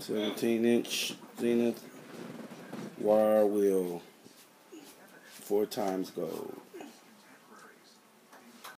17 inch Zenith wire wheel, four times gold.